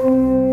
Our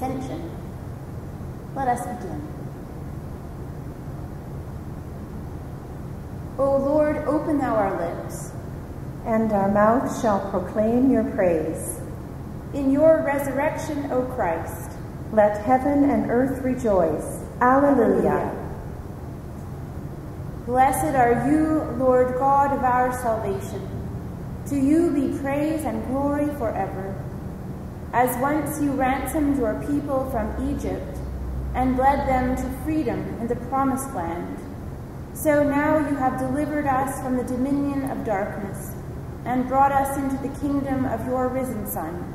Ascension. Let us begin. O Lord, open thou our lips, and our mouth shall proclaim your praise. In your resurrection, O Christ, let heaven and earth rejoice. Alleluia. Blessed are you, Lord God of our salvation. To you be praise and glory forever. As once you ransomed your people from Egypt and led them to freedom in the promised land, so now you have delivered us from the dominion of darkness and brought us into the kingdom of your risen Son.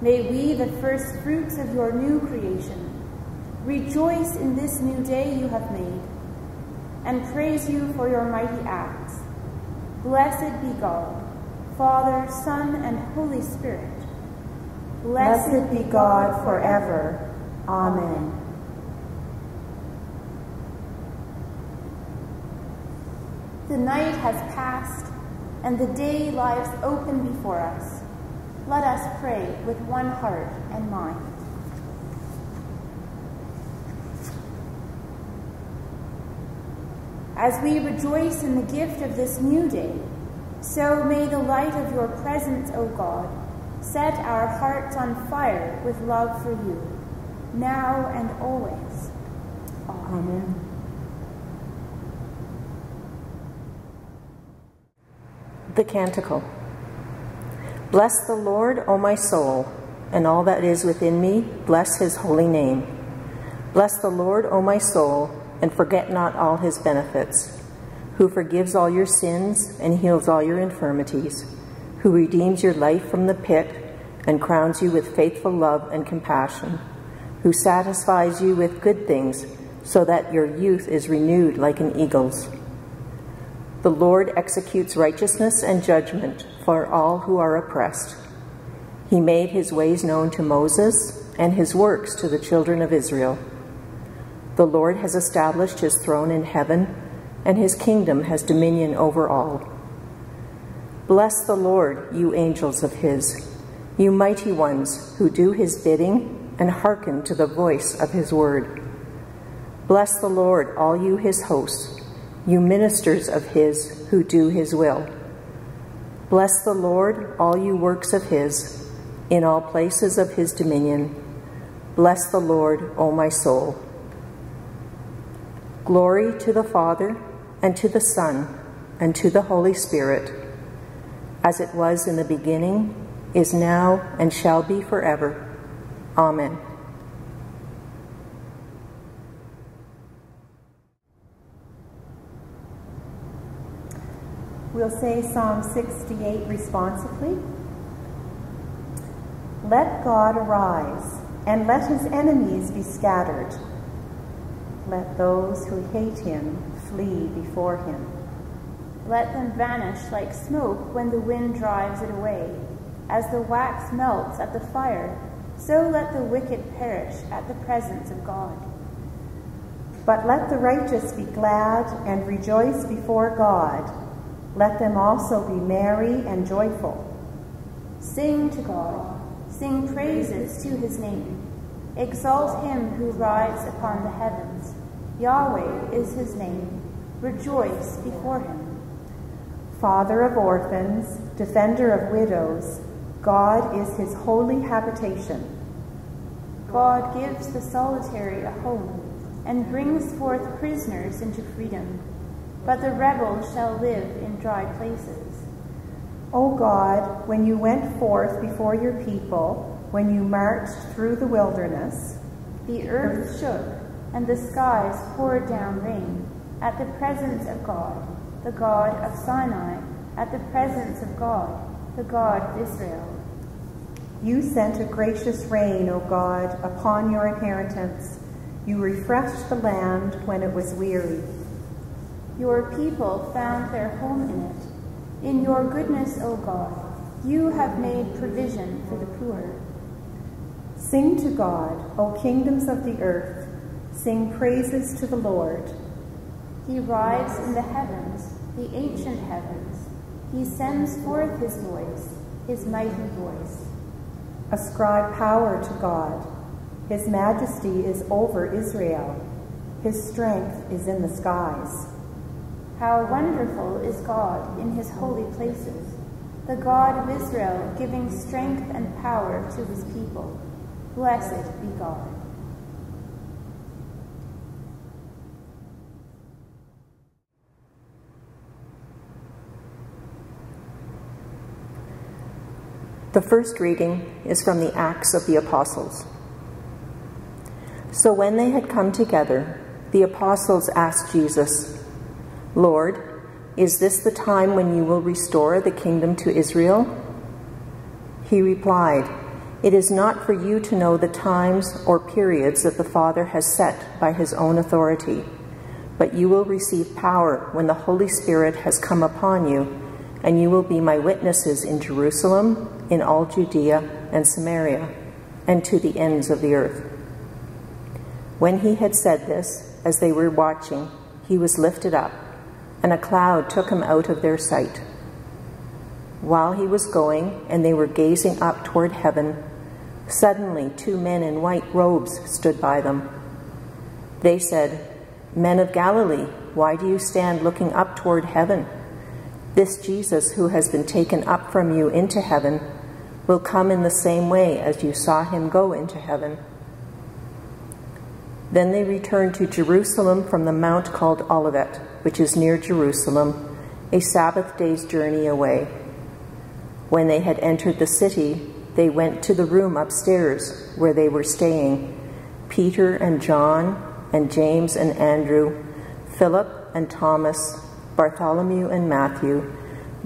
May we, the first fruits of your new creation, rejoice in this new day you have made and praise you for your mighty acts. Blessed be God, Father, Son, and Holy Spirit. Blessed, be God forever. Amen. The night has passed, and the day lies open before us. Let us pray with one heart and mind. As we rejoice in the gift of this new day, so may the light of your presence, O God, Set our hearts on fire with love for you, now and always. Amen. Amen. The Canticle. Bless the Lord, O my soul, and all that is within me, bless his holy name. Bless the Lord, O my soul, and forget not all his benefits, who forgives all your sins and heals all your infirmities who redeems your life from the pit and crowns you with faithful love and compassion, who satisfies you with good things so that your youth is renewed like an eagle's. The Lord executes righteousness and judgment for all who are oppressed. He made his ways known to Moses and his works to the children of Israel. The Lord has established his throne in heaven, and his kingdom has dominion over all. Bless the Lord, you angels of his, you mighty ones who do his bidding and hearken to the voice of his word. Bless the Lord, all you his hosts you ministers of his who do his will. Bless the Lord, all you works of his, in all places of his dominion. Bless the Lord, O my soul. Glory to the Father, and to the Son, and to the Holy Spirit, as it was in the beginning, is now, and shall be forever. Amen. We'll say Psalm 68 responsively. Let God arise, and let his enemies be scattered. Let those who hate him flee before him. Let them vanish like smoke when the wind drives it away. As the wax melts at the fire, so let the wicked perish at the presence of God. But let the righteous be glad and rejoice before God let them also be merry and joyful. Sing to God, sing praises to his name. Exalt him who rides upon the heavens. Yahweh is his name. Rejoice before him. Father of orphans, defender of widows, God is his holy habitation. God gives the solitary a home and brings forth prisoners into freedom but the rebel shall live in dry places. O God, when you went forth before your people, when you marched through the wilderness, the earth shook and the skies poured down rain at the presence of God, the God of Sinai, at the presence of God, the God of Israel. You sent a gracious rain, O God, upon your inheritance. You refreshed the land when it was weary. Your people found their home in it. In your goodness, O God, you have made provision for the poor. Sing to God, O kingdoms of the earth. Sing praises to the Lord. He rides in the heavens, the ancient heavens. He sends forth his voice, his mighty voice. Ascribe power to God. His majesty is over Israel. His strength is in the skies. How wonderful is God in his holy places, the God of Israel giving strength and power to his people. Blessed be God. The first reading is from the Acts of the Apostles. So when they had come together, the apostles asked Jesus, Lord, is this the time when you will restore the kingdom to Israel? He replied, It is not for you to know the times or periods that the Father has set by his own authority, but you will receive power when the Holy Spirit has come upon you, and you will be my witnesses in Jerusalem, in all Judea and Samaria, and to the ends of the earth. When he had said this, as they were watching, he was lifted up and a cloud took him out of their sight. While he was going, and they were gazing up toward heaven, suddenly two men in white robes stood by them. They said, Men of Galilee, why do you stand looking up toward heaven? This Jesus, who has been taken up from you into heaven, will come in the same way as you saw him go into heaven. Then they returned to Jerusalem from the mount called Olivet, which is near Jerusalem, a Sabbath day's journey away. When they had entered the city, they went to the room upstairs where they were staying Peter and John, and James and Andrew, Philip and Thomas, Bartholomew and Matthew,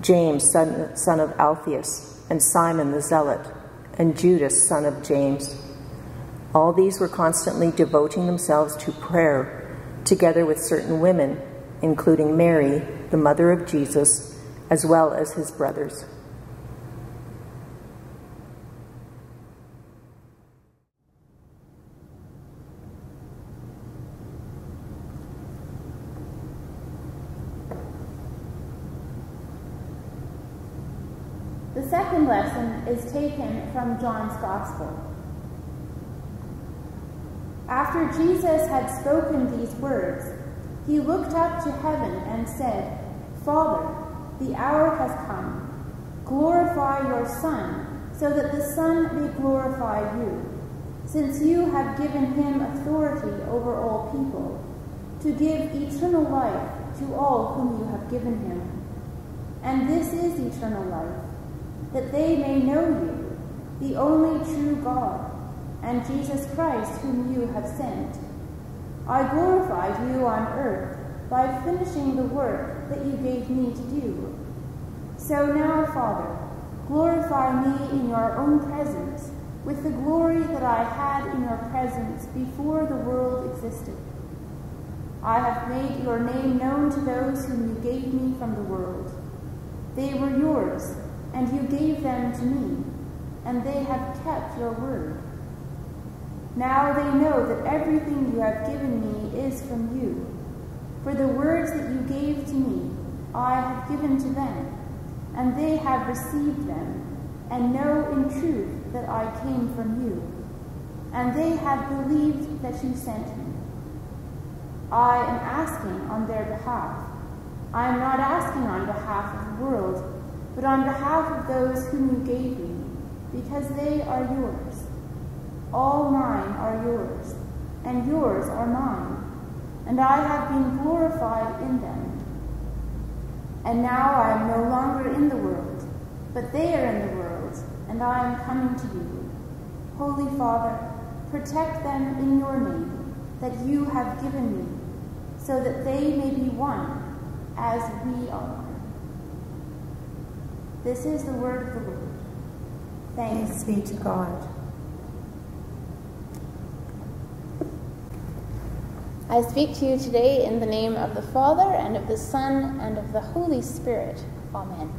James, son, son of Alphaeus, and Simon the Zealot, and Judas, son of James. All these were constantly devoting themselves to prayer, together with certain women, including Mary, the mother of Jesus, as well as his brothers. Is taken from John's Gospel. After Jesus had spoken these words, he looked up to heaven and said, Father, the hour has come. Glorify your Son, so that the Son may glorify you, since you have given him authority over all people, to give eternal life to all whom you have given him. And this is eternal life that they may know you, the only true God, and Jesus Christ whom you have sent. I glorified you on earth by finishing the work that you gave me to do. So now, Father, glorify me in your own presence with the glory that I had in your presence before the world existed. I have made your name known to those whom you gave me from the world. They were yours and you gave them to me, and they have kept your word. Now they know that everything you have given me is from you. For the words that you gave to me, I have given to them, and they have received them, and know in truth that I came from you, and they have believed that you sent me. I am asking on their behalf. I am not asking on behalf of the world, but on behalf of those whom you gave me, because they are yours. All mine are yours, and yours are mine, and I have been glorified in them. And now I am no longer in the world, but they are in the world, and I am coming to you. Holy Father, protect them in your name that you have given me, so that they may be one as we are. This is the word of the Lord. Thanks, be to God. I speak to you today in the name of the Father, and of the Son, and of the Holy Spirit. Amen.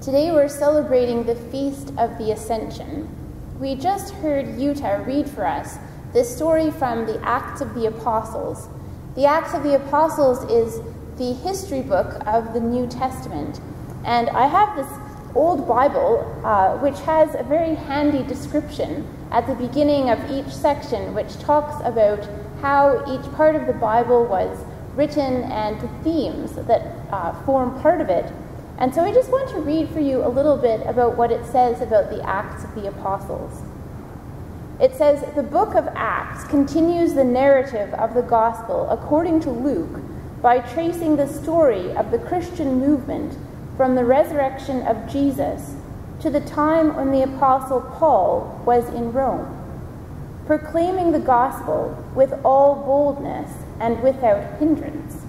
Today we're celebrating the Feast of the Ascension. We just heard Yuta read for us this story from the Acts of the Apostles. The Acts of the Apostles is the history book of the New Testament. And I have this old Bible uh, which has a very handy description at the beginning of each section, which talks about how each part of the Bible was written and the themes that uh, form part of it. And so I just want to read for you a little bit about what it says about the Acts of the Apostles. It says, The book of Acts continues the narrative of the gospel according to Luke by tracing the story of the Christian movement from the resurrection of Jesus to the time when the Apostle Paul was in Rome, proclaiming the gospel with all boldness and without hindrance.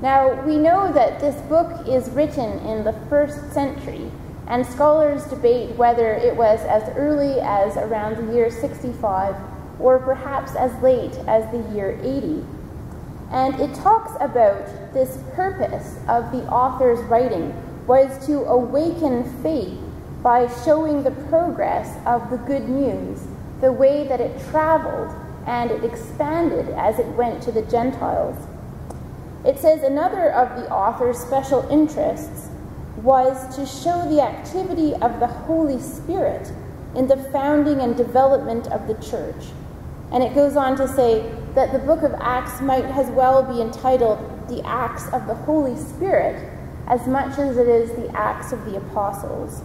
Now, we know that this book is written in the first century, and scholars debate whether it was as early as around the year 65 or perhaps as late as the year 80 and it talks about this purpose of the author's writing was to awaken faith by showing the progress of the good news, the way that it traveled and it expanded as it went to the Gentiles. It says another of the author's special interests was to show the activity of the Holy Spirit in the founding and development of the church. And it goes on to say, that the book of Acts might as well be entitled The Acts of the Holy Spirit as much as it is the Acts of the Apostles.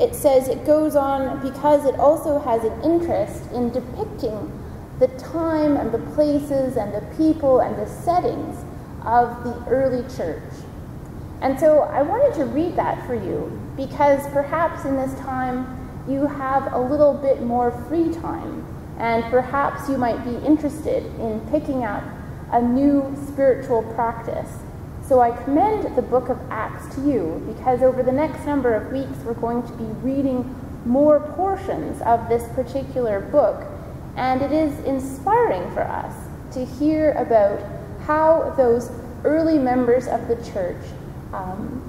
It says it goes on because it also has an interest in depicting the time and the places and the people and the settings of the early church. And so I wanted to read that for you because perhaps in this time you have a little bit more free time and perhaps you might be interested in picking up a new spiritual practice. So I commend the book of Acts to you because over the next number of weeks we're going to be reading more portions of this particular book, and it is inspiring for us to hear about how those early members of the church um,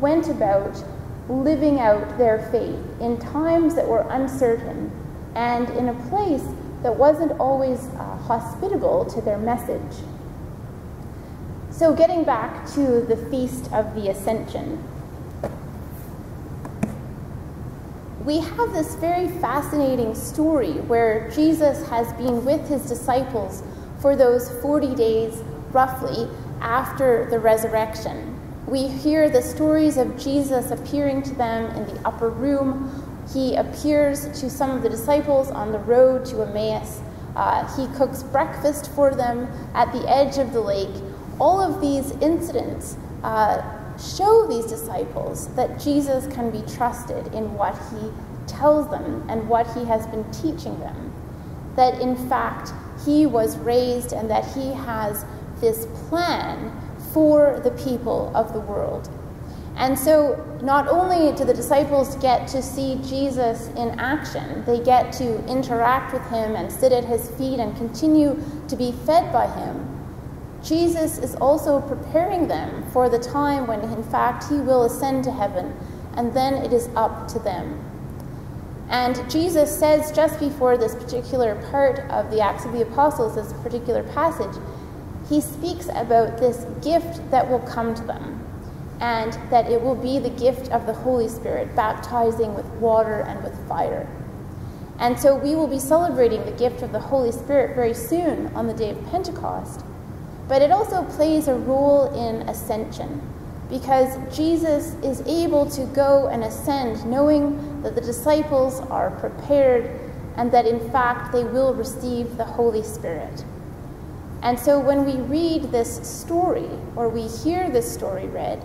went about living out their faith in times that were uncertain and in a place that wasn't always uh, hospitable to their message. So, getting back to the Feast of the Ascension, we have this very fascinating story where Jesus has been with his disciples for those 40 days, roughly, after the resurrection. We hear the stories of Jesus appearing to them in the upper room. He appears to some of the disciples on the road to Emmaus. Uh, he cooks breakfast for them at the edge of the lake. All of these incidents uh, show these disciples that Jesus can be trusted in what he tells them and what he has been teaching them. That in fact, he was raised and that he has this plan for the people of the world. And so, not only do the disciples get to see Jesus in action, they get to interact with him and sit at his feet and continue to be fed by him. Jesus is also preparing them for the time when, in fact, he will ascend to heaven, and then it is up to them. And Jesus says just before this particular part of the Acts of the Apostles, this particular passage, he speaks about this gift that will come to them, and that it will be the gift of the Holy Spirit, baptizing with water and with fire. And so we will be celebrating the gift of the Holy Spirit very soon on the day of Pentecost. But it also plays a role in ascension because Jesus is able to go and ascend knowing that the disciples are prepared and that in fact they will receive the Holy Spirit. And so when we read this story, or we hear this story read,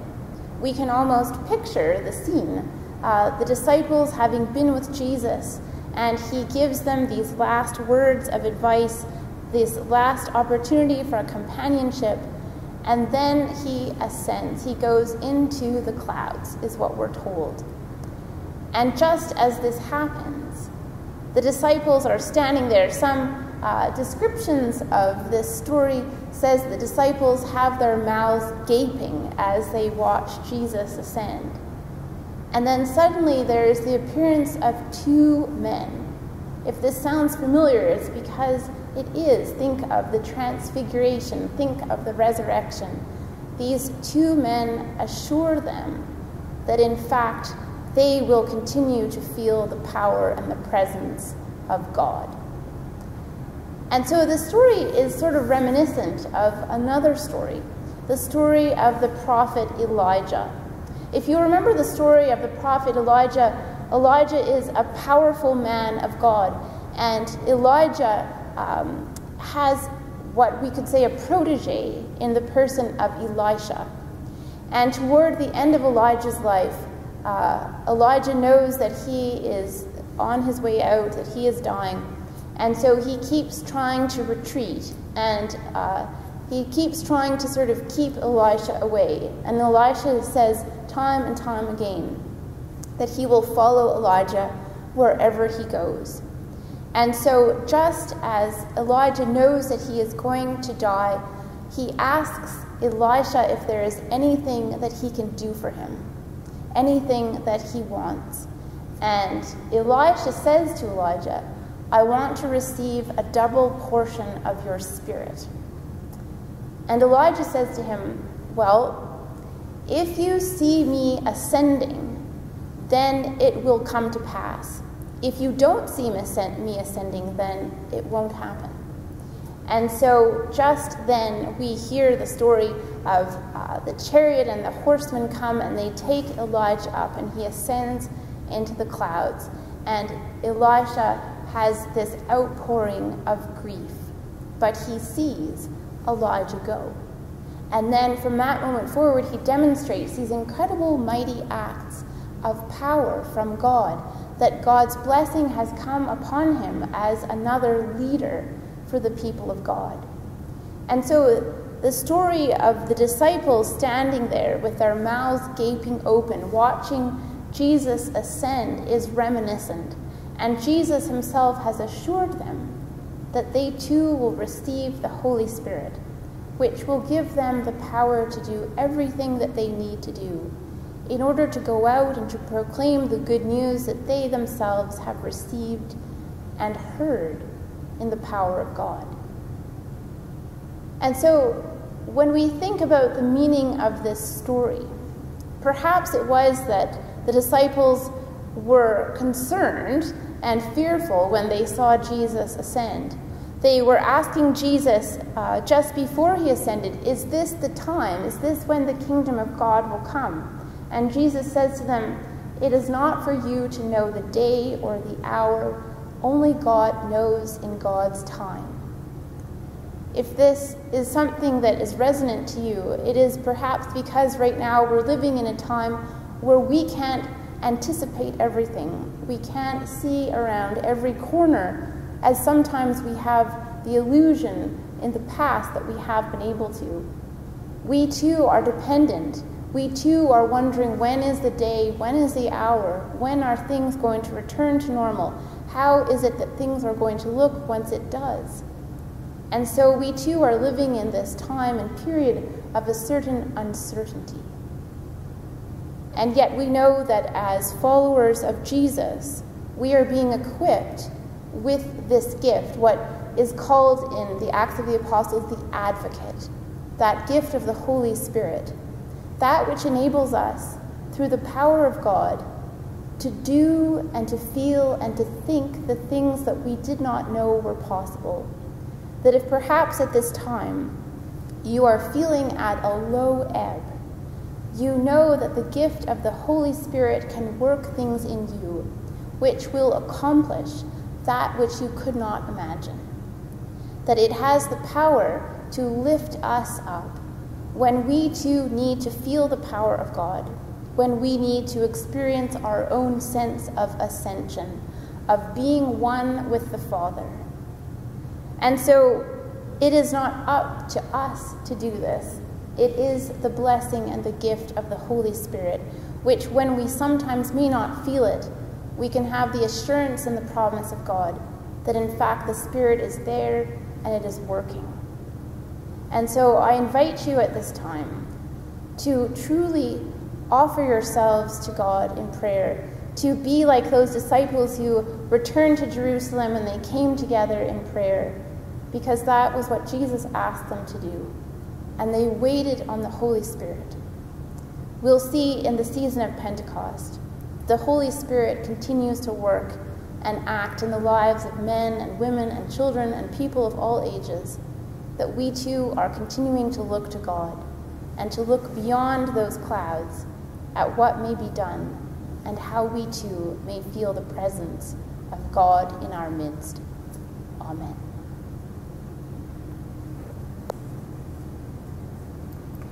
we can almost picture the scene. Uh, the disciples having been with Jesus, and he gives them these last words of advice, this last opportunity for a companionship, and then he ascends. He goes into the clouds, is what we're told. And just as this happens, the disciples are standing there, some uh, descriptions of this story says the disciples have their mouths gaping as they watch Jesus ascend. And then suddenly there is the appearance of two men. If this sounds familiar, it's because it is. Think of the transfiguration, think of the resurrection. These two men assure them that in fact they will continue to feel the power and the presence of God. And so the story is sort of reminiscent of another story, the story of the prophet Elijah. If you remember the story of the prophet Elijah, Elijah is a powerful man of God, and Elijah um, has what we could say a protege in the person of Elisha. And toward the end of Elijah's life, uh, Elijah knows that he is on his way out, that he is dying. And so he keeps trying to retreat and uh, he keeps trying to sort of keep Elisha away. And Elisha says time and time again that he will follow Elijah wherever he goes. And so, just as Elijah knows that he is going to die, he asks Elisha if there is anything that he can do for him, anything that he wants. And Elisha says to Elijah, I want to receive a double portion of your spirit. And Elijah says to him, Well, if you see me ascending, then it will come to pass. If you don't see me ascending, then it won't happen. And so, just then, we hear the story of uh, the chariot and the horsemen come and they take Elijah up, and he ascends into the clouds. And Elisha has this outpouring of grief, but he sees Elijah go. And then from that moment forward, he demonstrates these incredible, mighty acts of power from God, that God's blessing has come upon him as another leader for the people of God. And so the story of the disciples standing there with their mouths gaping open, watching Jesus ascend, is reminiscent. And Jesus himself has assured them that they too will receive the Holy Spirit, which will give them the power to do everything that they need to do in order to go out and to proclaim the good news that they themselves have received and heard in the power of God. And so, when we think about the meaning of this story, perhaps it was that the disciples were concerned and fearful when they saw Jesus ascend. They were asking Jesus uh, just before he ascended, Is this the time? Is this when the kingdom of God will come? And Jesus says to them, It is not for you to know the day or the hour, only God knows in God's time. If this is something that is resonant to you, it is perhaps because right now we're living in a time where we can't anticipate everything. We can't see around every corner, as sometimes we have the illusion in the past that we have been able to. We too are dependent. We too are wondering when is the day, when is the hour, when are things going to return to normal? How is it that things are going to look once it does? And so we too are living in this time and period of a certain uncertainty. And yet we know that as followers of Jesus, we are being equipped with this gift, what is called in the Acts of the Apostles the advocate, that gift of the Holy Spirit, that which enables us, through the power of God, to do and to feel and to think the things that we did not know were possible. That if perhaps at this time you are feeling at a low ebb, you know that the gift of the Holy Spirit can work things in you which will accomplish that which you could not imagine. That it has the power to lift us up when we too need to feel the power of God, when we need to experience our own sense of ascension, of being one with the Father and so it is not up to us to do this. It is the blessing and the gift of the Holy Spirit, which, when we sometimes may not feel it, we can have the assurance and the promise of God that in fact the Spirit is there and it is working. And so I invite you at this time to truly offer yourselves to God in prayer, to be like those disciples who returned to Jerusalem and they came together in prayer because that was what Jesus asked them to do. And they waited on the Holy Spirit. We'll see in the season of Pentecost, the Holy Spirit continues to work and act in the lives of men and women and children and people of all ages, that we too are continuing to look to God and to look beyond those clouds at what may be done and how we too may feel the presence of God in our midst. Amen.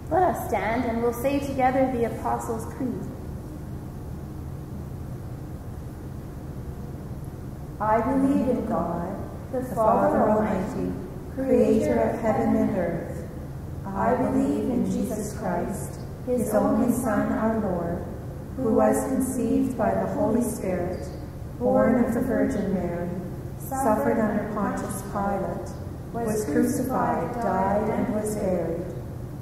Let us stand and we'll say together the Apostles' Creed. I believe in God, the Father Almighty, creator of heaven and earth. I believe in Jesus Christ, his only Son, our Lord, who was conceived by the Holy Spirit, born of the Virgin Mary, suffered under Pontius Pilate, was crucified, died, and was buried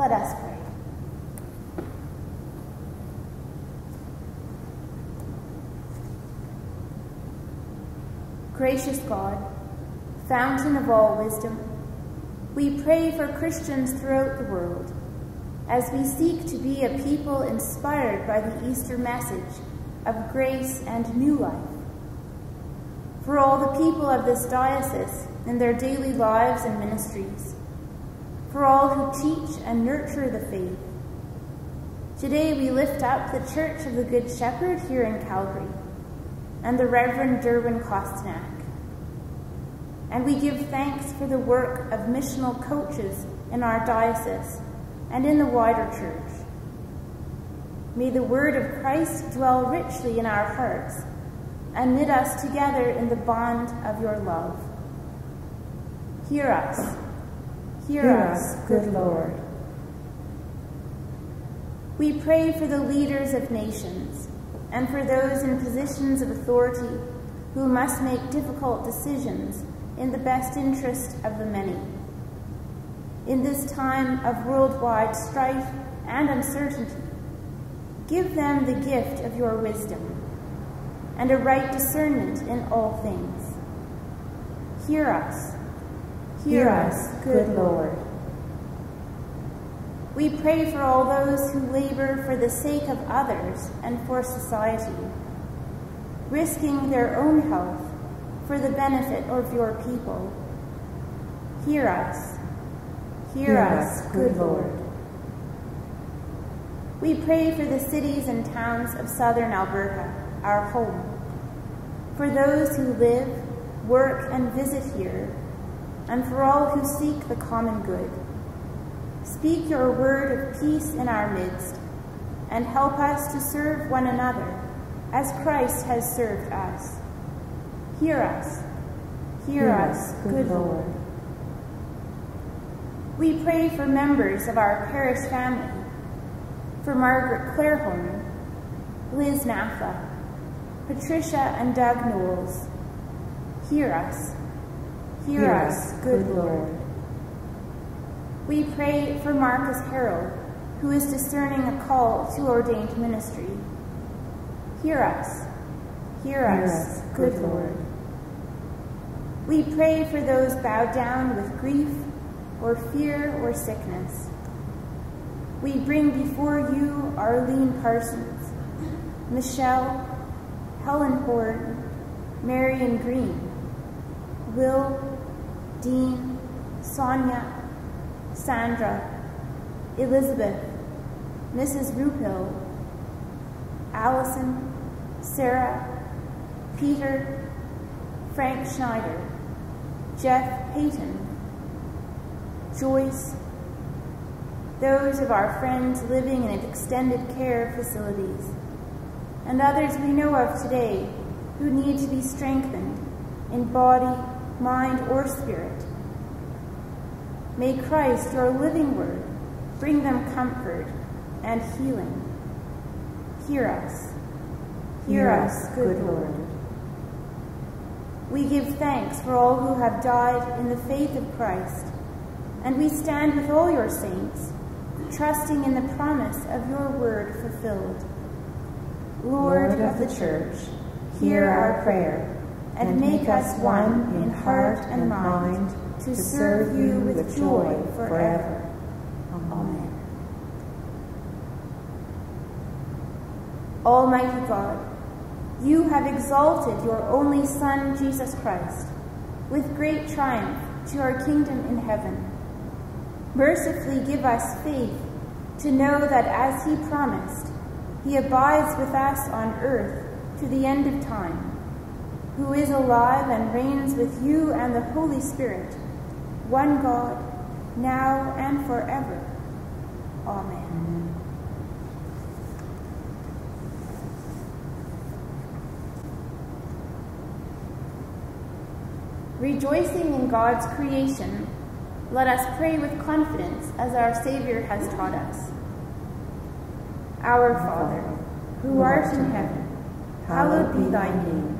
Let us pray. Gracious God, fountain of all wisdom, we pray for Christians throughout the world as we seek to be a people inspired by the Easter message of grace and new life. For all the people of this diocese in their daily lives and ministries, for all who teach and nurture the faith. Today we lift up the Church of the Good Shepherd here in Calgary and the Reverend Derwin Kostnak. And we give thanks for the work of missional coaches in our diocese and in the wider church. May the word of Christ dwell richly in our hearts and knit us together in the bond of your love. Hear us. Hear, us, good Lord. We pray for the leaders of nations and for those in positions of authority who must make difficult decisions in the best interest of the many. In this time of worldwide strife and uncertainty, give them the gift of your wisdom and a right discernment in all things. Hear us. Hear, us, good Lord. We pray for all those who labor for the sake of others and for society, risking their own health for the benefit of your people. Hear us. Hear, Hear us, good Lord. We pray for the cities and towns of southern Alberta, our home, for those who live, work, and visit here, and for all who seek the common good. Speak your word of peace in our midst, and help us to serve one another as Christ has served us. Hear us. Hear, Hear us, good Lord. We pray for members of our parish family, for Margaret Clairholm, Liz Naffa, Patricia and Doug Knowles. Hear us. Hear, us, good Lord. We pray for Marcus Harold, who is discerning a call to ordained ministry. Hear us. Hear, Hear us, good Lord. Lord. We pray for those bowed down with grief or fear or sickness. We bring before you Arlene Parsons, Michelle, Helen Horn, Marion Green, Will, Dean, Sonia, Sandra, Elizabeth, Mrs. Rupill, Allison, Sarah, Peter, Frank Schneider, Jeff Payton, Joyce, those of our friends living in extended care facilities, and others we know of today who need to be strengthened in body, mind, or spirit. May Christ, your living word, bring them comfort and healing. Hear us. Hear, Hear us, good Lord. Lord. We give thanks for all who have died in the faith of Christ, and we stand with all your saints, trusting in the promise of your word fulfilled. Lord, Lord of the church, hear our prayer, and make us one in heart and mind to serve you with joy forever. Amen. Almighty God, you have exalted your only Son, Jesus Christ, with great triumph to our kingdom in heaven. Mercifully give us faith to know that as he promised, he abides with us on earth to the end of time, who is alive and reigns with you and the Holy Spirit, one God, now and forever. Amen. Rejoicing in God's creation, let us pray with confidence as our Savior has taught us. Our Father, who art in heaven, hallowed be thy name.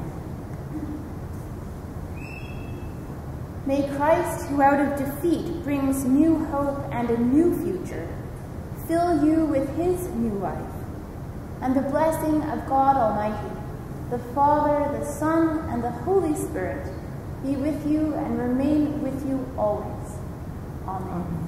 May Christ, who out of defeat brings new hope and a new future, fill you with his new life, and the blessing of God Almighty, the Father, the Son, and the Holy Spirit be with you and remain with you always. Amen. Amen.